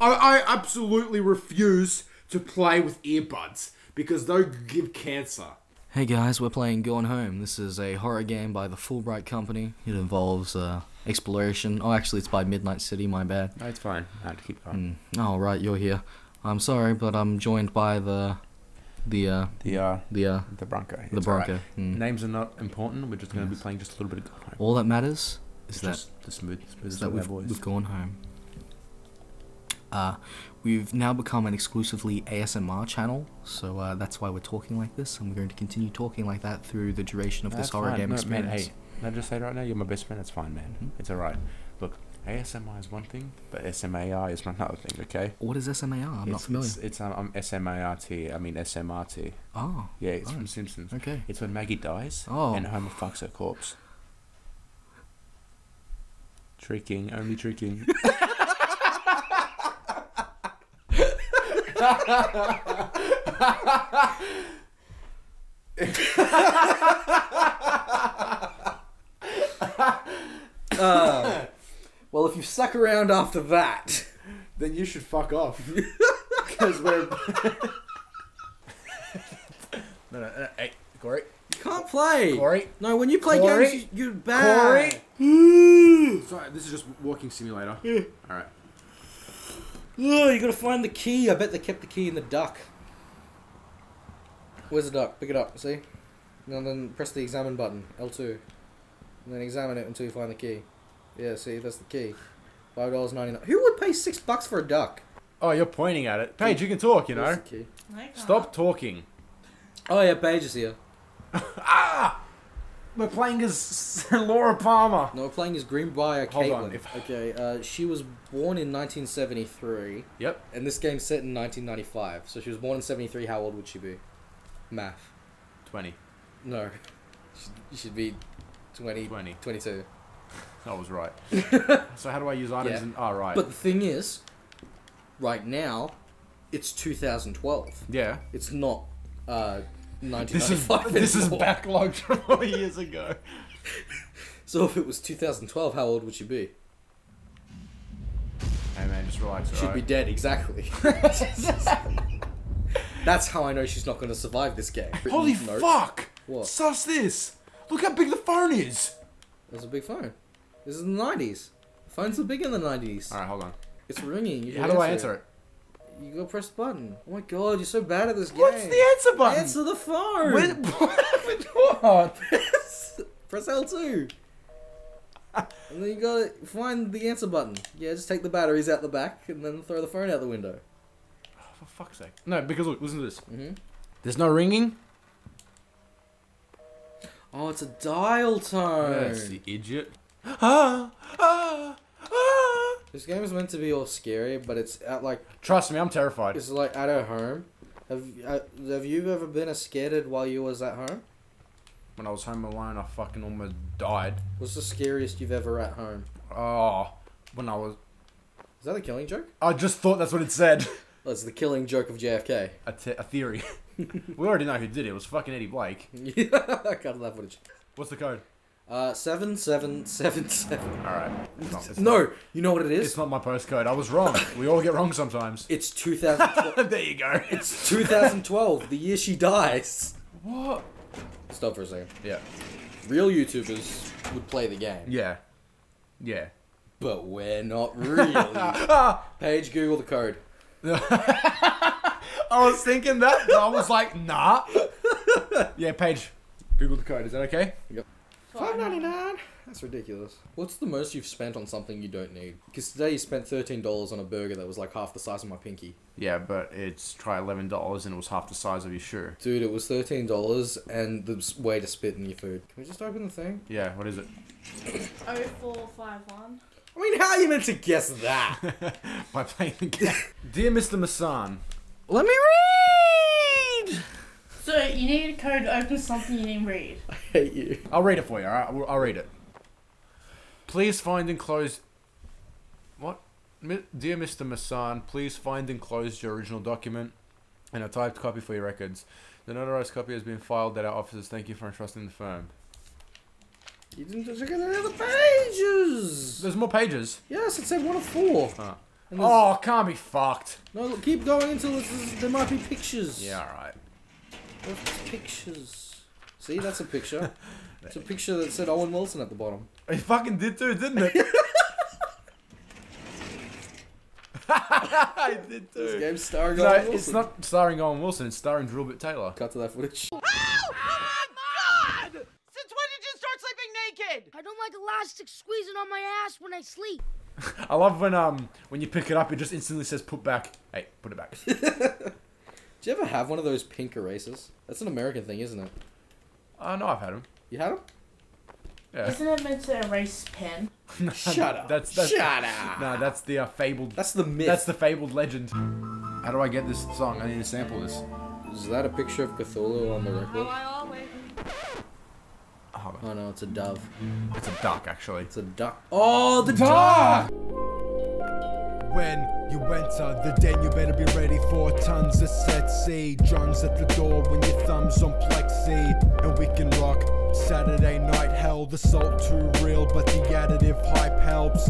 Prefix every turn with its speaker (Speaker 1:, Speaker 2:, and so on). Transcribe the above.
Speaker 1: I, I absolutely refuse to play with earbuds because they'll give cancer.
Speaker 2: Hey guys, we're playing Gone Home. This is a horror game by the Fullbright Company. It involves uh, exploration. Oh, actually, it's by Midnight City. My bad.
Speaker 1: No, it's fine. I have to keep going.
Speaker 2: Mm. Oh, right, you're here. I'm sorry, but I'm joined by the, the, uh,
Speaker 1: The uh,
Speaker 2: the, uh,
Speaker 1: the Bronco.
Speaker 2: the Bronco.
Speaker 1: alright.
Speaker 2: Mm.
Speaker 1: Names are not important. We're just going to
Speaker 2: Yes.
Speaker 1: be playing just a little bit of Gone Home.
Speaker 2: All that matters is
Speaker 1: It's
Speaker 2: that
Speaker 1: just the smooth, smooth
Speaker 2: is that
Speaker 1: our
Speaker 2: we've,
Speaker 1: voice.
Speaker 2: we've gone home. Uh, we've now become an exclusively ASMR channel, so uh, that's why we're talking like this, and we're going to continue talking like that through the duration of
Speaker 1: No,
Speaker 2: this horror
Speaker 1: fine.
Speaker 2: game
Speaker 1: No,
Speaker 2: experience.
Speaker 1: Man, hey, can I just say right now, you're my best friend. It's fine, man.
Speaker 2: Mhm.
Speaker 1: It's alright. Look, ASMR is one thing, but SMAR is another thing. Okay.
Speaker 2: What is SMAR? I'm not
Speaker 1: it's,
Speaker 2: familiar.
Speaker 1: It's, it's um, um, SMART. I mean SMRT.
Speaker 2: Oh,
Speaker 1: Yeah, it's
Speaker 2: Oh.
Speaker 1: from Simpsons.
Speaker 2: okay.
Speaker 1: It's when Maggie dies
Speaker 2: Oh.
Speaker 1: and Homer fucks her corpse. Tricking, only tricking.
Speaker 2: Uh, well, if you stuck around after that,
Speaker 1: then you should fuck off. Because we're. no, no, no, hey, Corey.
Speaker 2: you can't play.
Speaker 1: Corey.
Speaker 2: No, when you play
Speaker 1: Corey?
Speaker 2: games, you- you're bad. Corey.
Speaker 1: Sorry, this is just walking simulator. Alright.
Speaker 2: Oh, you gotta find the key. I bet they kept the key in the duck. Where's the duck? Pick it up. See, and then press the examine button, L two, and then examine it until you find the key. Yeah, see, that's the key. Five dollars ninety nine. Who would pay six bucks for a duck?
Speaker 1: Oh, you're pointing at it. Paige, you can talk, you know.
Speaker 2: The key?
Speaker 3: No, you can't.
Speaker 1: Stop talking.
Speaker 2: Oh yeah, Paige is here.
Speaker 1: Ah! We're playing as Laura Palmer.
Speaker 2: No, we're playing as Greenbriar
Speaker 1: Hold
Speaker 2: Kaitlin.
Speaker 1: on, if-
Speaker 2: Okay, uh, she was born in 1973,
Speaker 1: Yep.
Speaker 2: and this game's set in 1995. So she was born in 73. How old would she be? Math.
Speaker 1: 20.
Speaker 2: No, she should be 20,
Speaker 1: 20.
Speaker 2: 22.
Speaker 1: I was right. so how do I use items?
Speaker 2: Yeah.
Speaker 1: In, oh, right.
Speaker 2: But the thing is, right now, it's 2012.
Speaker 1: yeah.
Speaker 2: It's not uh,
Speaker 1: This is this is backlogged from four years ago.
Speaker 2: So if it was 2012, how old would she be?
Speaker 1: Hey man, just relax.
Speaker 2: She'd be dead, exactly. That's how I know she's not going to survive this game.
Speaker 1: Holy fuck!
Speaker 2: What?
Speaker 1: Suss this! Look how big the phone is!
Speaker 2: That's a big phone. This is the 90s. Phones are big in the 90s.
Speaker 1: Alright, hold on.
Speaker 2: It's ringing. You
Speaker 1: How do I answer it?
Speaker 2: You go press the button. Oh my god, you're so bad at this game.
Speaker 1: What's the answer button?
Speaker 2: Answer the phone.
Speaker 1: With, with what?
Speaker 2: press L2. and then you gotta find the answer button. Yeah, just take the batteries out the back and then throw the phone out the window.
Speaker 1: Oh, for fuck's sake. No, because look, listen to this.
Speaker 2: hmm
Speaker 1: There's no ringing.
Speaker 2: Oh, it's a dial tone.
Speaker 1: Yes, you idiot. Ah, ah.
Speaker 2: This game is meant to be all scary, but it's at like
Speaker 1: Trust me, I'm terrified.
Speaker 2: it's like at her home. Have uh, have you ever been as scared while you was at home?
Speaker 1: When I was home alone, I fucking almost died.
Speaker 2: What's the scariest you've ever at home?
Speaker 1: Oh, when I was.
Speaker 2: Is that a killing joke?
Speaker 1: I just thought that's what it said.
Speaker 2: Oh, it's the killing joke of JFK.
Speaker 1: A, te- a theory. we already know who did it. It was fucking Eddie Blake.
Speaker 2: I got that footage.
Speaker 1: What's the code?
Speaker 2: Uh, seven seven seven seven.
Speaker 1: Alright. It's not, it's
Speaker 2: No,
Speaker 1: not-
Speaker 2: you know what it is?
Speaker 1: it's not my postcode. I was wrong. we all get wrong sometimes.
Speaker 2: It's 2012.
Speaker 1: there you go.
Speaker 2: it's 2012, the year she dies.
Speaker 1: What?
Speaker 2: Stop for a second.
Speaker 1: Yeah.
Speaker 2: Real YouTubers would play the game,
Speaker 1: Yeah. Yeah.
Speaker 2: but we're not really.
Speaker 1: Ah!
Speaker 2: Paige, Google the code.
Speaker 1: I was thinking that. but I was like, nah. yeah, Paige, Google the code. Is that okay?
Speaker 2: Five ninety nine. That's ridiculous. What's the most you've spent on something you don't need? Because today you spent thirteen dollars on a burger that was like half the size of my pinky.
Speaker 1: Yeah, but it's try eleven dollars and it was half the size of your shoe.
Speaker 2: Dude, it was thirteen dollars and the way to spit in your food. Can we just open the thing?
Speaker 1: Yeah. What is it?
Speaker 3: Oh four five one.
Speaker 2: I mean, how are you meant to guess that?
Speaker 1: By playing the game. Dear Mr. Masan,
Speaker 2: Let me read.
Speaker 3: So you need a code to open something you didn't read.
Speaker 2: Hate you.
Speaker 1: I'll read it for you. All right, I'll, I'll read it. Please find enclosed. What? Mi- Dear Mr. Masan, please find enclosed your original document and a typed copy for your records. The notarized copy has been filed at our offices. Thank you for entrusting the firm.
Speaker 2: You didn't check out any other pages.
Speaker 1: There's more pages.
Speaker 2: Yes, it said one of four. And
Speaker 1: Oh, can't be fucked.
Speaker 2: No, look, keep going until it's, there might be pictures.
Speaker 1: Yeah, alright.
Speaker 2: Look, it's pictures. See, that's a picture. it's a picture that said Owen Wilson at the bottom.
Speaker 1: It fucking did too, didn't it? I did too.
Speaker 2: This
Speaker 1: too.
Speaker 2: game's starring
Speaker 1: No,
Speaker 2: Owen Wilson.
Speaker 1: it's not starring Owen Wilson, it's starring Drillbit Taylor.
Speaker 2: Cut to that footage.
Speaker 4: Oh my god! Since when did you start sleeping naked?
Speaker 5: I don't like elastic squeezing on my ass when I sleep.
Speaker 1: I love when um when you pick it up, it just instantly says put back. Hey, put it back.
Speaker 2: Do you ever have one of those pink erasers? That's an American thing, isn't it?
Speaker 1: Oh no, I've had them.
Speaker 2: You had them?
Speaker 1: Yeah.
Speaker 3: Isn't it meant to erase pen?
Speaker 2: Shut up.
Speaker 1: That's that's
Speaker 2: Shut up.
Speaker 1: No, that's the uh, fabled.
Speaker 2: That's the myth.
Speaker 1: That's the fabled legend. How do I get this song? I need to sample this.
Speaker 2: Is that a picture of Cthulhu on the record?
Speaker 4: I always.
Speaker 1: Oh,
Speaker 2: Oh no, it's a dove.
Speaker 1: it's a duck actually.
Speaker 2: It's a duck. Oh, the duck!
Speaker 6: When you enter the den, you better be ready for tons of set C. Drums at the door when your thumbs on plexi. And we can rock Saturday night hell. The salt too real, but the additive hype helps.